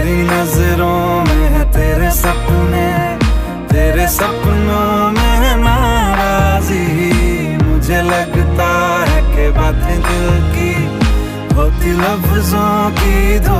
तेरी नज़रों में है तेरे सपने, तेरे सपनों में है नाराजी। मुझे लगता है कि बातें दिल की होती, लफ्जों की धो